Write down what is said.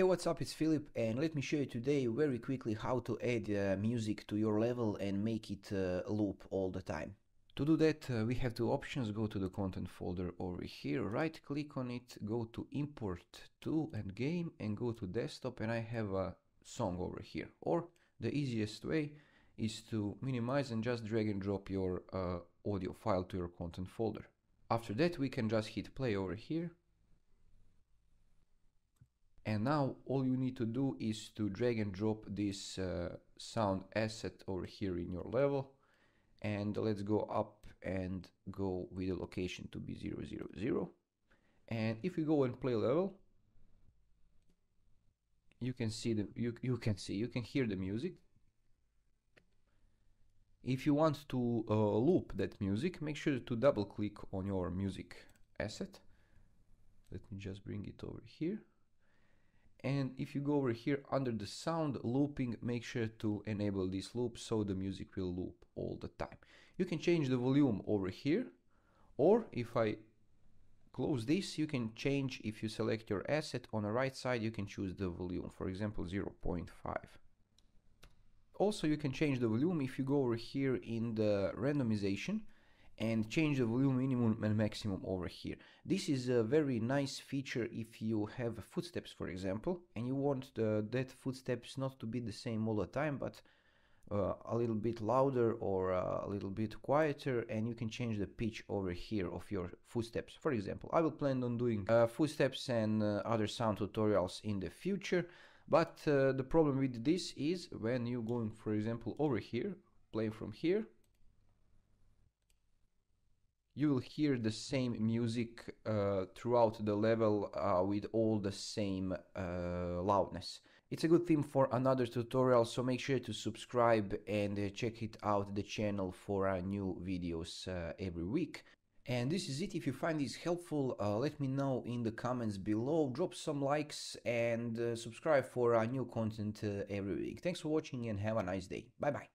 Hey what's up it's Philip and let me show you today very quickly how to add uh, music to your level and make it uh, loop all the time. To do that uh, we have two options, go to the content folder over here, right click on it, go to import to and game and go to desktop and I have a song over here. Or the easiest way is to minimize and just drag and drop your uh, audio file to your content folder. After that we can just hit play over here and now all you need to do is to drag and drop this uh, sound asset over here in your level. And let's go up and go with the location to be 000 and if we go and play level you can see the you, you can see you can hear the music. If you want to uh, loop that music make sure to double click on your music asset. Let me just bring it over here and if you go over here under the sound looping make sure to enable this loop so the music will loop all the time. You can change the volume over here or if I close this you can change if you select your asset on the right side you can choose the volume for example 0.5 also you can change the volume if you go over here in the randomization and change the volume minimum and maximum over here. This is a very nice feature if you have footsteps for example and you want the, that footsteps not to be the same all the time but uh, a little bit louder or uh, a little bit quieter and you can change the pitch over here of your footsteps for example I will plan on doing uh, footsteps and uh, other sound tutorials in the future but uh, the problem with this is when you're going for example over here playing from here you will hear the same music uh, throughout the level uh, with all the same uh, loudness. It's a good theme for another tutorial, so make sure to subscribe and uh, check it out the channel for uh, new videos uh, every week. And this is it. If you find this helpful, let me know in the comments below. Drop some likes and subscribe for our new content every week. Thanks for watching and have a nice day. Bye bye.